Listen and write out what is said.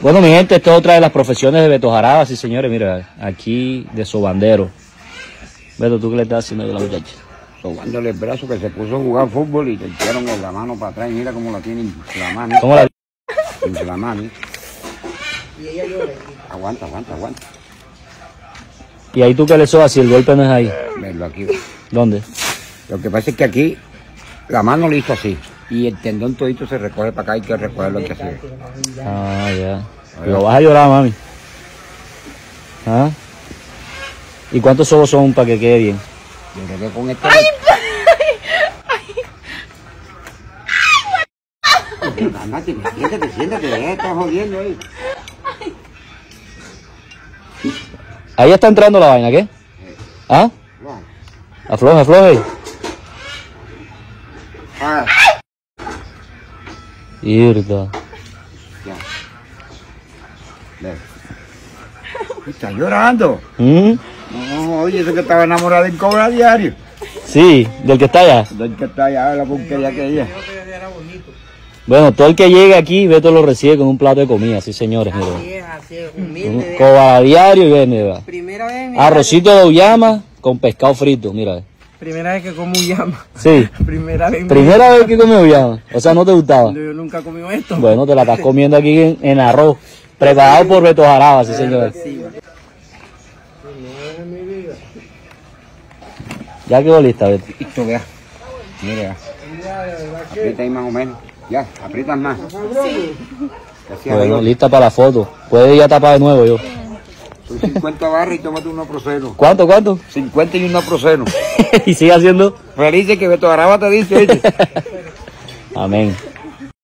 Bueno, mi gente, esta es otra de las profesiones de Beto Jaraba, sí señores, mira, aquí de sobandero. Beto, ¿tú qué le estás haciendo a la muchacha? Sobándole el brazo que se puso a jugar fútbol y le echaron en la mano para atrás y mira cómo la tiene inflamada. ¿Cómo la Inflamada. Aguanta, aguanta, aguanta. Y ahí tú que le sobas si el golpe no es ahí. Verlo aquí. ¿Dónde? Lo que pasa es que aquí la mano lo hizo así. Y el tendón todito se recoge para acá, hay que recogerlo hay que hacer. Ah, ya. Pero vas a llorar, mami. ¿Ah? ¿Y cuántos sobos son para que quede bien? Yo creo que con esto... Andate, siéntate, siéntate, ya estás jodiendo ahí. Ahí está entrando la vaina, ¿qué? ¿Ah? Afloje, afloje. Ah, Irda. ya. Está llorando. ¿Mm? No, oye, ese que estaba enamorado en cobra diario. Sí, del que está allá. Del que está allá, la porquería que ella. Bueno, todo el que llegue aquí, Beto lo recibe con un plato de comida, sí señores. mira. Así es, así es, Un humilde. coba diario y ven, mira. Primera vez, mira, Arrocito de uyama con pescado frito, mira. Primera vez que como llama. Sí. Primera vez. Primera vez que comí uyama. O sea, no te gustaba. Yo nunca he comido esto. Bueno, te la estás comiendo aquí en, en arroz. Preparado por Beto Jaraba, sí señores. Sí. Ya quedó lista, Beto. Esto, vea. Mira. Aprieta ahí más o menos. Ya, aprietas más. Sí. Bueno, lista para la foto. Puedes ir a tapar de nuevo yo. Son 50 barras y tómate uno proceno. ¿Cuánto, cuánto? 50 y uno proceno. y sigue haciendo. Felices que Beto Araba te dice. Amén.